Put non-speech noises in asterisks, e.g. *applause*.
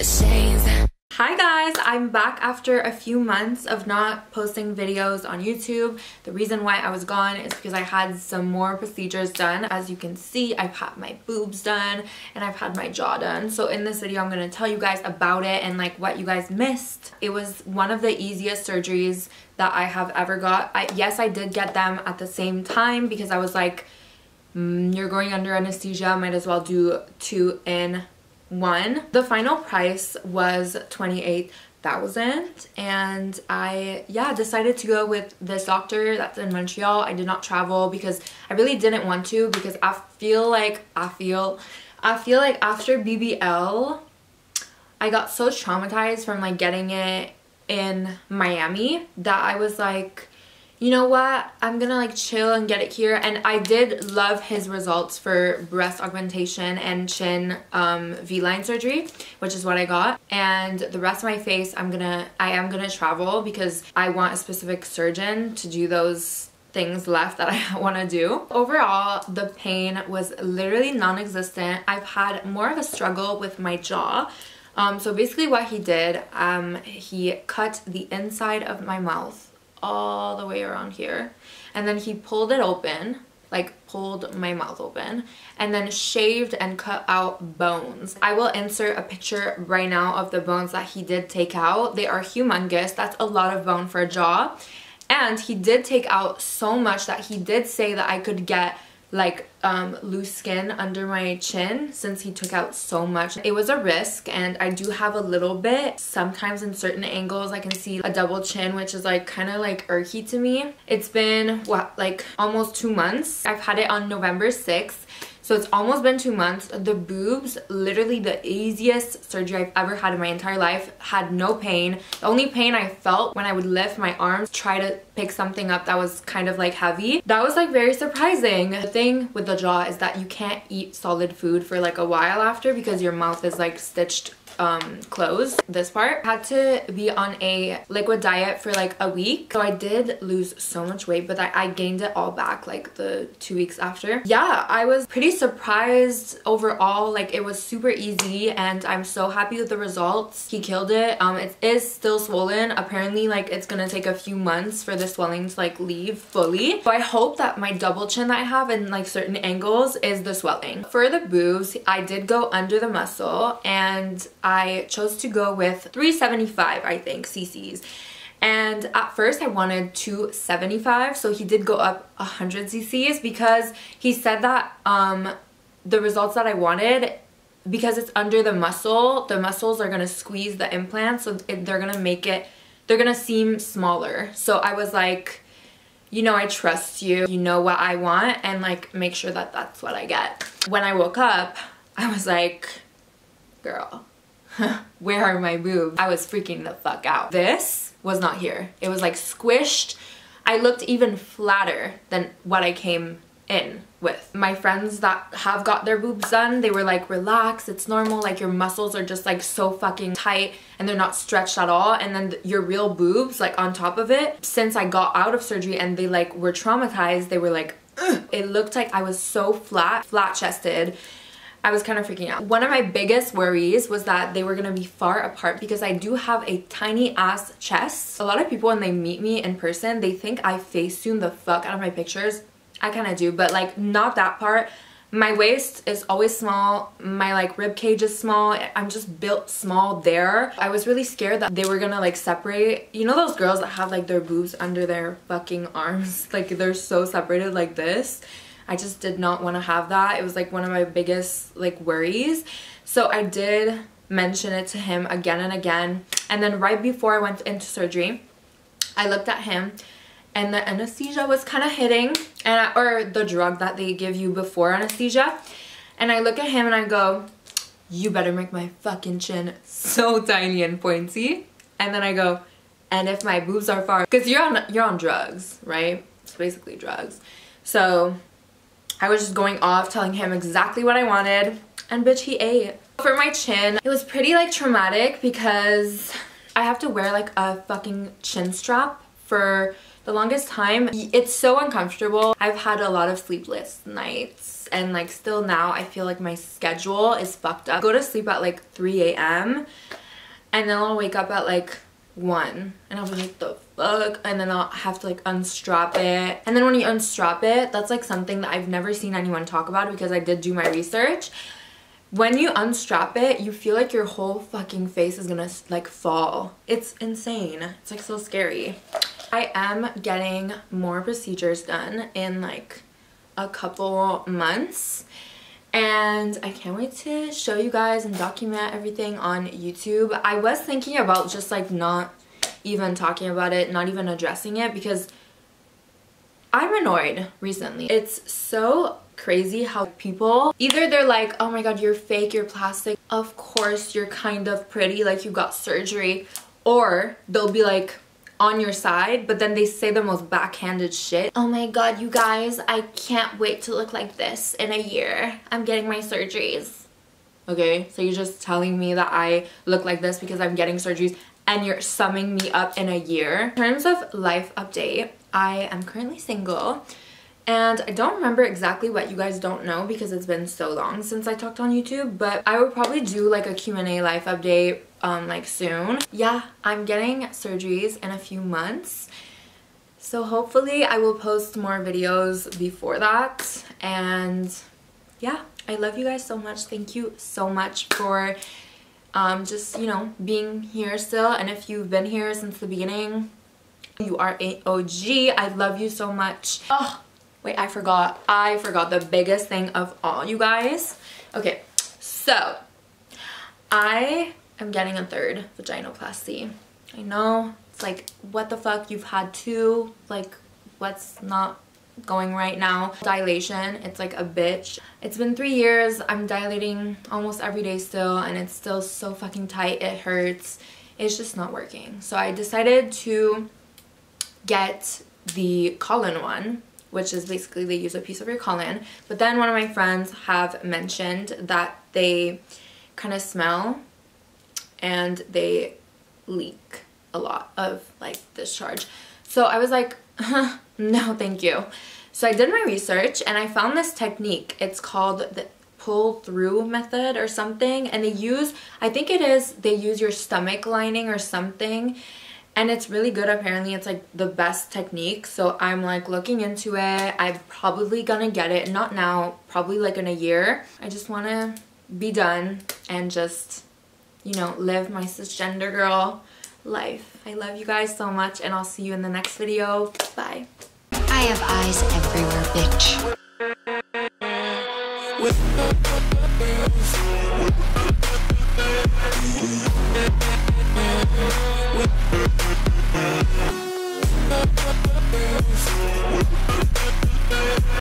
Hi guys, I'm back after a few months of not posting videos on YouTube. The reason why I was gone is because I had some more procedures done. As you can see, I've had my boobs done and I've had my jaw done. So in this video, I'm going to tell you guys about it and like what you guys missed. It was one of the easiest surgeries that I have ever got. I, yes, I did get them at the same time because I was like, mm, you're going under anesthesia, might as well do two in one. The final price was 28,000 and I yeah decided to go with this doctor that's in Montreal. I did not travel because I really didn't want to because I feel like I feel I feel like after BBL I got so traumatized from like getting it in Miami that I was like you know what, I'm gonna like chill and get it here. And I did love his results for breast augmentation and chin um, V-line surgery, which is what I got. And the rest of my face, I'm gonna, I am gonna travel because I want a specific surgeon to do those things left that *laughs* I want to do. Overall, the pain was literally non-existent. I've had more of a struggle with my jaw. Um, so basically what he did, um, he cut the inside of my mouth all the way around here. And then he pulled it open, like pulled my mouth open, and then shaved and cut out bones. I will insert a picture right now of the bones that he did take out. They are humongous. That's a lot of bone for a jaw. And he did take out so much that he did say that I could get like um, loose skin under my chin since he took out so much. It was a risk and I do have a little bit. Sometimes in certain angles I can see a double chin which is like kind of like irky to me. It's been what like almost two months. I've had it on November 6th so it's almost been two months. The boobs, literally the easiest surgery I've ever had in my entire life. Had no pain. The only pain I felt when I would lift my arms, try to pick something up that was kind of like heavy. That was like very surprising. The thing with the jaw is that you can't eat solid food for like a while after because your mouth is like stitched um, closed, this part. Had to be on a liquid diet for like a week. So I did lose so much weight, but I, I gained it all back like the two weeks after. Yeah, I was pretty surprised overall. Like it was super easy and I'm so happy with the results. He killed it. Um, it is still swollen. Apparently like it's gonna take a few months for the swelling to like leave fully. So I hope that my double chin that I have in like certain angles is the swelling. For the boobs, I did go under the muscle and I chose to go with 375, I think, cc's. And at first I wanted 275, so he did go up 100 cc's because he said that um, the results that I wanted because it's under the muscle, the muscles are going to squeeze the implant, so they're going to make it, they're going to seem smaller. So I was like, you know, I trust you, you know what I want, and like make sure that that's what I get. When I woke up, I was like, girl, *laughs* where are my boobs? I was freaking the fuck out. This was not here. It was like squished. I looked even flatter than what I came in with. My friends that have got their boobs done, they were like, relax, it's normal, like your muscles are just like so fucking tight and they're not stretched at all. And then your real boobs, like on top of it, since I got out of surgery and they like were traumatized, they were like, Ugh. it looked like I was so flat, flat chested I was kind of freaking out. One of my biggest worries was that they were gonna be far apart because I do have a tiny ass chest. A lot of people when they meet me in person, they think I facetune the fuck out of my pictures. I kind of do, but like not that part. My waist is always small. My like rib cage is small. I'm just built small there. I was really scared that they were gonna like separate. You know those girls that have like their boobs under their fucking arms? *laughs* Like they're so separated like this. I just did not want to have that. It was like one of my biggest like worries. So I did mention it to him again and again. And then right before I went into surgery, I looked at him and the anesthesia was kind of hitting and I, or the drug that they give you before anesthesia. And I look at him and I go, you better make my fucking chin so tiny and pointy. And then I go, and if my boobs are far, because you're on, you're on drugs, right? It's basically drugs. So I was just going off telling him exactly what I wanted and bitch he ate. For my chin, it was pretty like traumatic because I have to wear like a fucking chin strap for the longest time. It's so uncomfortable. I've had a lot of sleepless nights and like still now I feel like my schedule is fucked up. I go to sleep at like 3 a.m. and then I'll wake up at like 1 and I'll be like the fuck? And then I'll have to like unstrap it. And then when you unstrap it that's like something that I've never seen anyone talk about because I did do my research. When you unstrap it you feel like your whole fucking face is gonna like fall. It's insane. It's like so scary. I am getting more procedures done in like a couple months and I can't wait to show you guys and document everything on YouTube. I was thinking about just like not even talking about it, not even addressing it because I'm annoyed recently. It's so crazy how people either they're like oh my god you're fake you're plastic of course you're kind of pretty like you got surgery or they'll be like on your side, but then they say the most backhanded shit. Oh my god, you guys, I can't wait to look like this in a year. I'm getting my surgeries. Okay, so you're just telling me that I look like this because I'm getting surgeries and you're summing me up in a year. In terms of life update, I am currently single and I don't remember exactly what you guys don't know because it's been so long since I talked on YouTube, but I would probably do like a Q&A life update um, like soon. Yeah, I'm getting surgeries in a few months. So hopefully I will post more videos before that. And yeah, I love you guys so much. Thank you so much for um, just, you know, being here still. And if you've been here since the beginning, you are a OG. I love you so much. Oh, wait, I forgot. I forgot the biggest thing of all, you guys. Okay, so I I'm getting a third vaginoplasty. I know, it's like, what the fuck, you've had two, like, what's not going right now. Dilation, it's like a bitch. It's been three years, I'm dilating almost every day still, and it's still so fucking tight, it hurts. It's just not working. So I decided to get the colon one, which is basically they use a piece of your colon. But then one of my friends have mentioned that they kind of smell and they leak a lot of like discharge. So I was like, *laughs* no thank you. So I did my research and I found this technique. It's called the pull through method or something and they use, I think it is, they use your stomach lining or something and it's really good apparently it's like the best technique so i'm like looking into it i'm probably gonna get it not now probably like in a year i just want to be done and just you know, live my cisgender girl life. I love you guys so much and I'll see you in the next video. Bye. I have eyes everywhere, bitch.